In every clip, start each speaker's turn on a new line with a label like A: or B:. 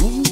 A: Ooh.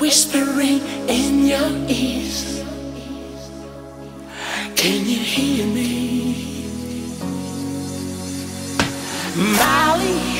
A: whispering in your ears. Can you hear me? Molly.